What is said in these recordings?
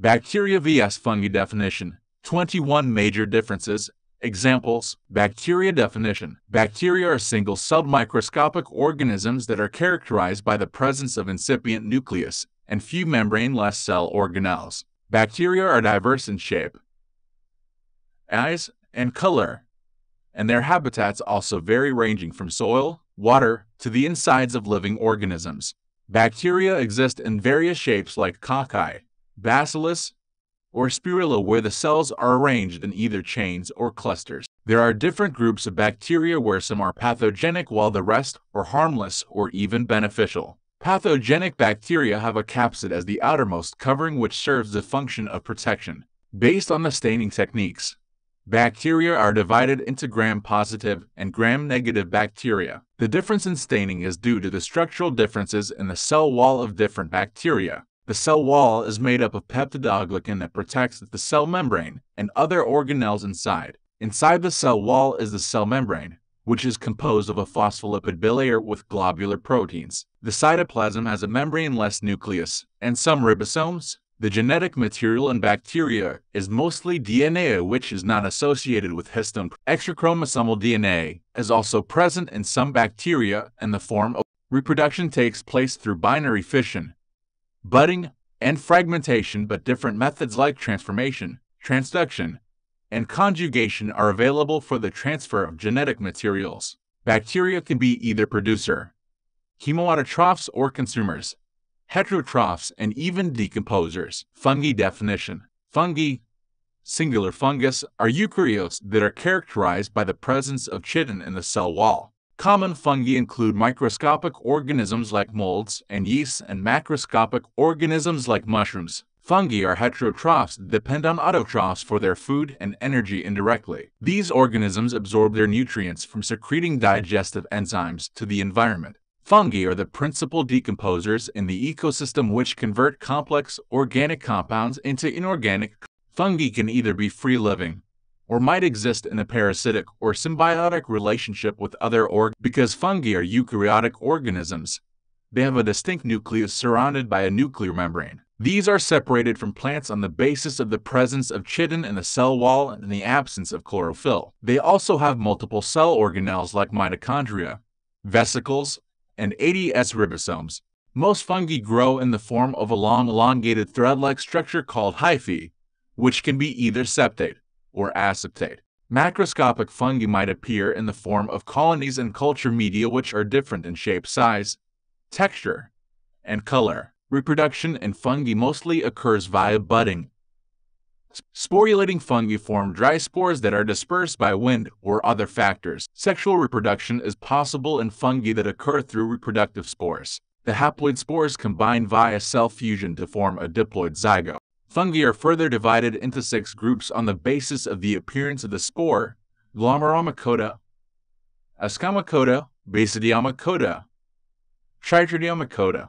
Bacteria vs. fungi definition 21 major differences. Examples Bacteria definition Bacteria are single celled microscopic organisms that are characterized by the presence of incipient nucleus and few membrane-less cell organelles. Bacteria are diverse in shape, size, and color, and their habitats also vary ranging from soil, water, to the insides of living organisms. Bacteria exist in various shapes like cocci, bacillus, or spirilla where the cells are arranged in either chains or clusters. There are different groups of bacteria where some are pathogenic while the rest are harmless or even beneficial. Pathogenic bacteria have a capsid as the outermost covering which serves the function of protection. Based on the staining techniques, Bacteria are divided into gram-positive and gram-negative bacteria. The difference in staining is due to the structural differences in the cell wall of different bacteria. The cell wall is made up of peptidoglycan that protects the cell membrane and other organelles inside. Inside the cell wall is the cell membrane, which is composed of a phospholipid bilayer with globular proteins. The cytoplasm has a membrane-less nucleus, and some ribosomes, the genetic material in bacteria is mostly DNA which is not associated with histone. Extrachromosomal DNA is also present in some bacteria in the form of reproduction takes place through binary fission, budding, and fragmentation but different methods like transformation, transduction, and conjugation are available for the transfer of genetic materials. Bacteria can be either producer, chemoautotrophs or consumers heterotrophs, and even decomposers. Fungi definition. Fungi, singular fungus, are eukaryotes that are characterized by the presence of chitin in the cell wall. Common fungi include microscopic organisms like molds and yeasts and macroscopic organisms like mushrooms. Fungi are heterotrophs that depend on autotrophs for their food and energy indirectly. These organisms absorb their nutrients from secreting digestive enzymes to the environment. Fungi are the principal decomposers in the ecosystem which convert complex organic compounds into inorganic. Fungi can either be free-living or might exist in a parasitic or symbiotic relationship with other org because fungi are eukaryotic organisms. They have a distinct nucleus surrounded by a nuclear membrane. These are separated from plants on the basis of the presence of chitin in the cell wall and the absence of chlorophyll. They also have multiple cell organelles like mitochondria, vesicles, and 80S ribosomes. Most fungi grow in the form of a long elongated thread-like structure called hyphae, which can be either septate or aseptate. Macroscopic fungi might appear in the form of colonies in culture media which are different in shape, size, texture, and color. Reproduction in fungi mostly occurs via budding, Sporulating fungi form dry spores that are dispersed by wind or other factors. Sexual reproduction is possible in fungi that occur through reproductive spores. The haploid spores combine via cell fusion to form a diploid zygote. Fungi are further divided into six groups on the basis of the appearance of the spore, Glomeromycota, Ascomycota, Basidiomycota, Chytridiomycota,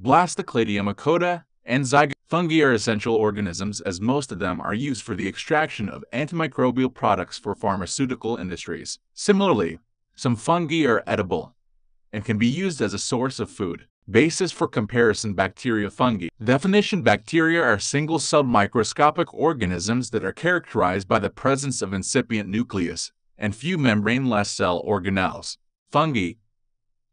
Blastocladiomycota, and zygote. Fungi are essential organisms as most of them are used for the extraction of antimicrobial products for pharmaceutical industries. Similarly, some fungi are edible and can be used as a source of food. Basis for comparison bacteria fungi. Definition Bacteria are single-celled microscopic organisms that are characterized by the presence of incipient nucleus and few membrane-less cell organelles. Fungi,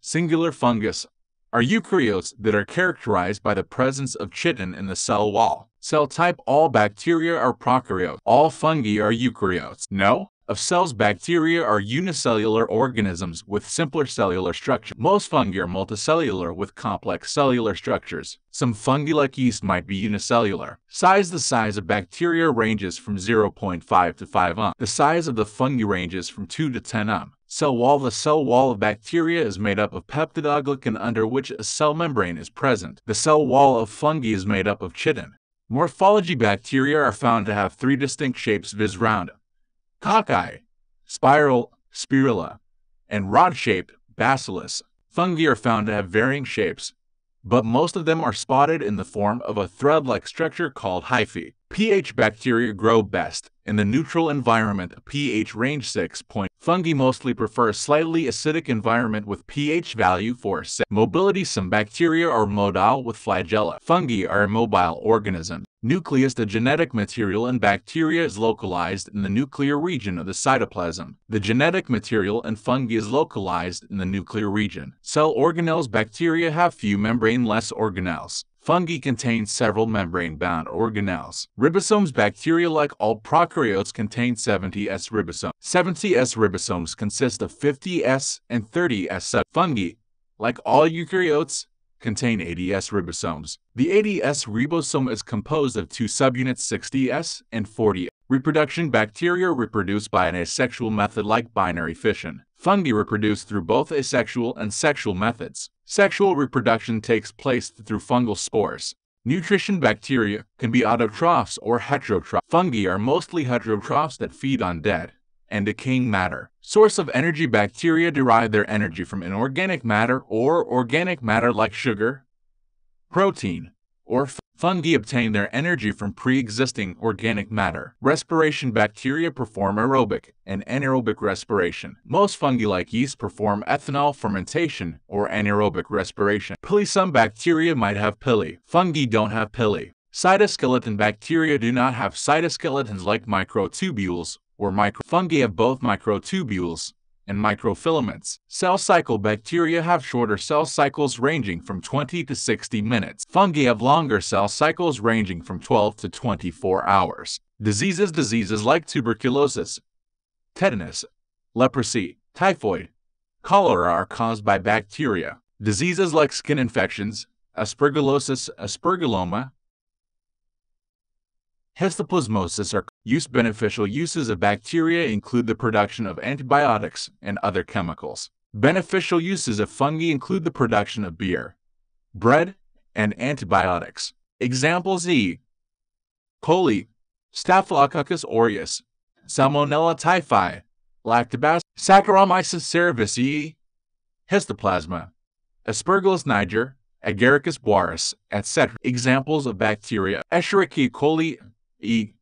singular fungus, are eukaryotes that are characterized by the presence of chitin in the cell wall. Cell type All bacteria are prokaryotes. All fungi are eukaryotes. No? Of cells, bacteria are unicellular organisms with simpler cellular structure. Most fungi are multicellular with complex cellular structures. Some fungi like yeast might be unicellular. Size The size of bacteria ranges from 0.5 to 5 um. The size of the fungi ranges from 2 to 10 um. Cell wall The cell wall of bacteria is made up of peptidoglycan under which a cell membrane is present. The cell wall of fungi is made up of chitin. Morphology Bacteria are found to have three distinct shapes viz round, cocci, spiral, spirilla, and rod-shaped bacillus. Fungi are found to have varying shapes, but most of them are spotted in the form of a thread-like structure called hyphae. pH bacteria grow best in the neutral environment pH range 6. Point. Fungi mostly prefer a slightly acidic environment with pH value 4. 6. Mobility Some bacteria are motile with flagella. Fungi are immobile organisms. Nucleus The genetic material in bacteria is localized in the nuclear region of the cytoplasm. The genetic material in fungi is localized in the nuclear region. Cell organelles Bacteria have few membrane-less organelles. Fungi contain several membrane-bound organelles. Ribosomes Bacteria like all prokaryotes contain 70S ribosomes. 70S ribosomes consist of 50S and 30S fungi. Like all eukaryotes, contain 80S ribosomes. The 80S ribosome is composed of two subunits 60S and 40S. Reproduction Bacteria reproduce by an asexual method like binary fission. Fungi reproduce through both asexual and sexual methods. Sexual reproduction takes place through fungal spores. Nutrition bacteria can be autotrophs or heterotrophs. Fungi are mostly heterotrophs that feed on dead, and decaying matter. Source of energy bacteria derive their energy from inorganic matter or organic matter like sugar, protein, or fungi obtain their energy from pre-existing organic matter. Respiration bacteria perform aerobic and anaerobic respiration. Most fungi like yeast perform ethanol fermentation or anaerobic respiration. Pili some bacteria might have pili. Fungi don't have pili. Cytoskeleton bacteria do not have cytoskeletons like microtubules or microfungi have both microtubules and microfilaments. Cell cycle bacteria have shorter cell cycles ranging from 20 to 60 minutes. Fungi have longer cell cycles ranging from 12 to 24 hours. Diseases Diseases like tuberculosis, tetanus, leprosy, typhoid, cholera are caused by bacteria. Diseases like skin infections, aspergillosis, aspergilloma, Histoplasmosis are use beneficial uses of bacteria include the production of antibiotics and other chemicals. Beneficial uses of fungi include the production of beer, bread, and antibiotics. Examples E. coli, Staphylococcus aureus, Salmonella typhi, Lactobacillus, Saccharomyces cerevisiae, Histoplasma, Aspergillus niger, Agaricus bisporus, etc. Examples of bacteria Escherichia coli, E.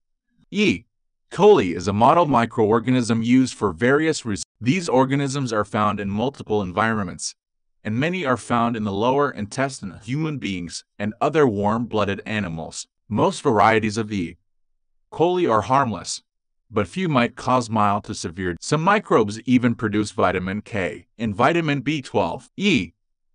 E. coli is a model microorganism used for various reasons. These organisms are found in multiple environments, and many are found in the lower intestine of human beings and other warm-blooded animals. Most varieties of E. coli are harmless, but few might cause mild to severe. Some microbes even produce vitamin K and vitamin B12. E.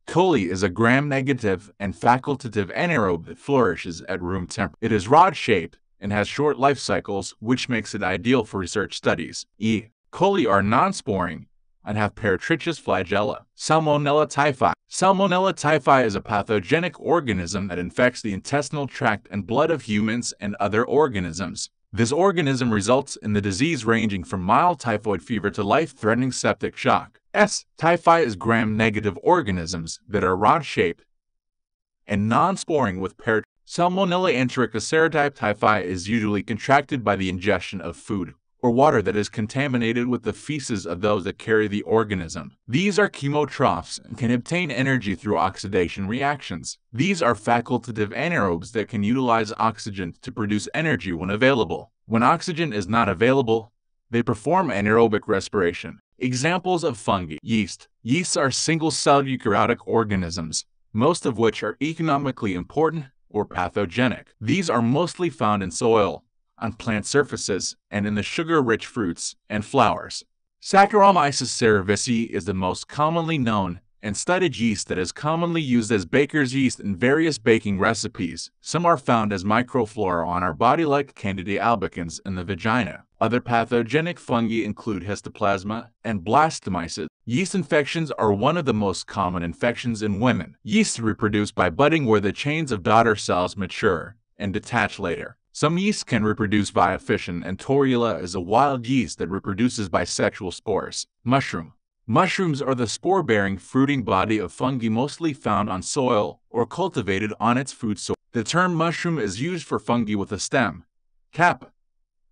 coli is a gram-negative and facultative anaerobe that flourishes at room temperature. It is rod-shaped and has short life cycles, which makes it ideal for research studies. E. coli are non-sporing and have peritrichous flagella. Salmonella typhi. Salmonella typhi is a pathogenic organism that infects the intestinal tract and blood of humans and other organisms. This organism results in the disease ranging from mild typhoid fever to life-threatening septic shock. S. typhi is gram-negative organisms that are rod-shaped and non-sporing with peritrichous Salmonella enterica serotype typhi is usually contracted by the ingestion of food or water that is contaminated with the feces of those that carry the organism. These are chemotrophs and can obtain energy through oxidation reactions. These are facultative anaerobes that can utilize oxygen to produce energy when available. When oxygen is not available, they perform anaerobic respiration. Examples of fungi. Yeast. Yeasts are single-celled eukaryotic organisms, most of which are economically important or pathogenic. These are mostly found in soil, on plant surfaces, and in the sugar-rich fruits and flowers. Saccharomyces cerevisiae is the most commonly known and studied yeast that is commonly used as baker's yeast in various baking recipes. Some are found as microflora on our body like Candida albicans in the vagina. Other pathogenic fungi include histoplasma and blastomyces. Yeast infections are one of the most common infections in women. Yeasts reproduce by budding where the chains of daughter cells mature and detach later. Some yeasts can reproduce via fission and torula is a wild yeast that reproduces by sexual spores. Mushroom. Mushrooms are the spore-bearing fruiting body of fungi mostly found on soil or cultivated on its food soil. The term mushroom is used for fungi with a stem, cap,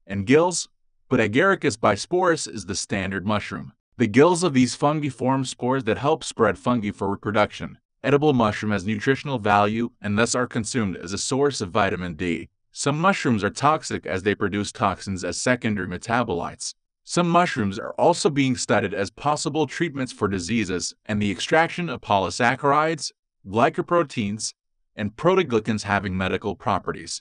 and gills, but Agaricus bisporus is the standard mushroom. The gills of these fungi form spores that help spread fungi for reproduction. Edible mushroom has nutritional value and thus are consumed as a source of vitamin D. Some mushrooms are toxic as they produce toxins as secondary metabolites. Some mushrooms are also being studied as possible treatments for diseases and the extraction of polysaccharides, glycoproteins, and proteoglycans having medical properties.